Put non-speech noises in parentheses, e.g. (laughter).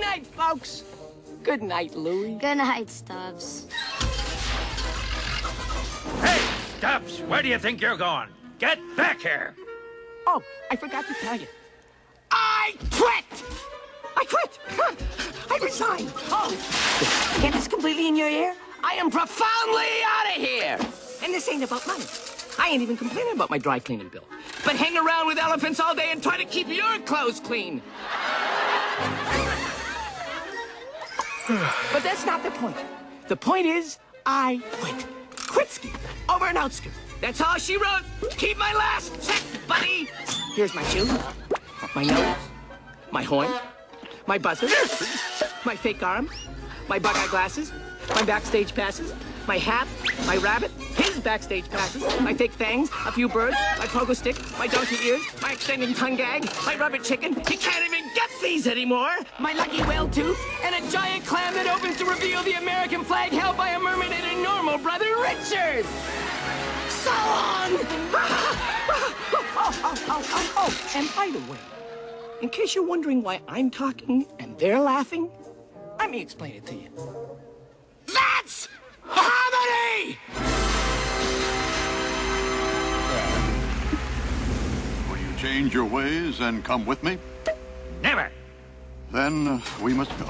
Good night, folks. Good night, Louie. Good night, Stubbs. Hey, Stubbs, where do you think you're going? Get back here! Oh, I forgot to tell you. I quit! I quit! I resign! Oh, get this completely in your ear? I am profoundly out of here! And this ain't about money. I ain't even complaining about my dry cleaning bill. But hang around with elephants all day and try to keep your clothes clean. (sighs) but that's not the point. The point is, I quit. Quitski. Over and out skirt. That's all she wrote. Keep my last check, buddy. Here's my shoe, my nose, my horn, my buzzer, my fake arm, my bug-eye glasses, my backstage passes, my hat, my rabbit, his backstage passes, my fake fangs, a few birds, my pogo stick, my donkey ears, my extending tongue gag, my rubber chicken. He can't even get these anymore. My lucky whale tooth, and a giant clam that opens to reveal the American flag held by a mermaid and a normal brother, Richard. So long! oh, oh, oh, oh, oh, and by the way, in case you're wondering why I'm talking and they're laughing, let me explain it to you. Change your ways and come with me? Never! Then uh, we must go.